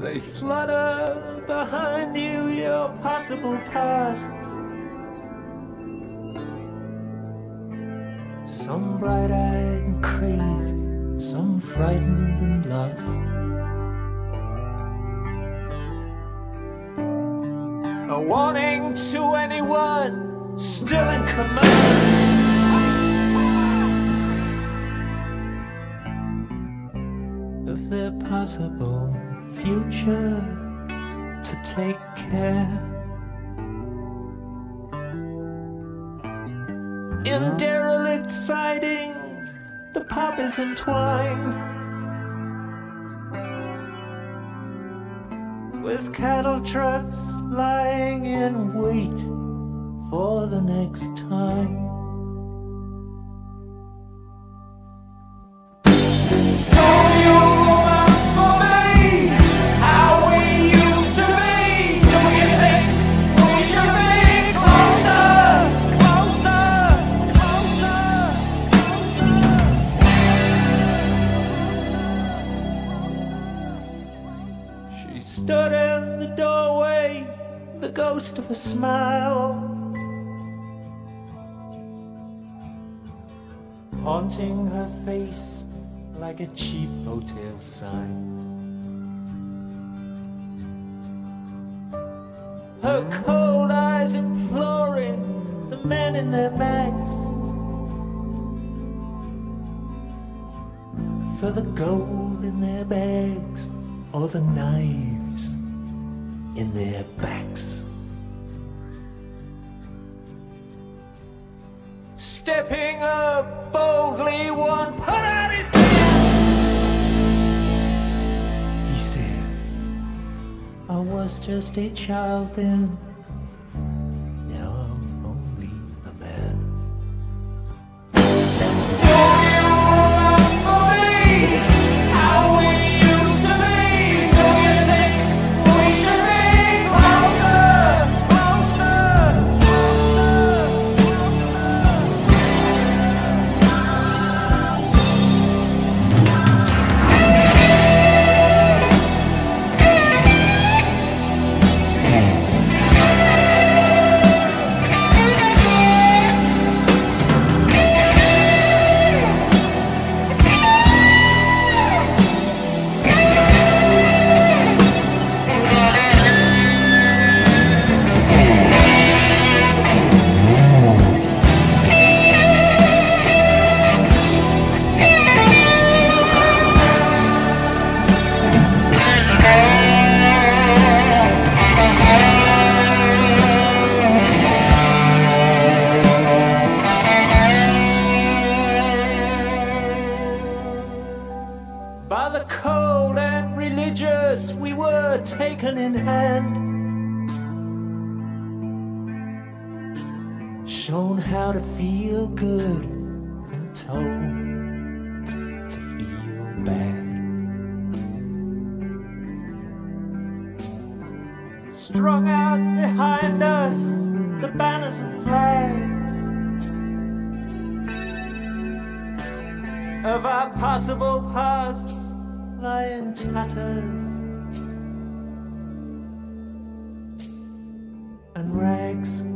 They flutter behind you, your possible pasts. Some bright eyed and crazy, some frightened and lost. A warning to anyone still in command. if they're possible future to take care. In derelict sidings, the pop is entwined with cattle trucks lying in wait for the next time. She stood in the doorway, the ghost of a smile. haunting her face like a cheap hotel sign. Her cold eyes imploring the men in their bags for the gold in their bags or the knives in their backs. Stepping up boldly, one put out his hand. He said, I was just a child then. By the cold and religious, we were taken in hand. Shown how to feel good and told to feel bad. Strung out behind us, the banners and flags. of our possible past in tatters and rags.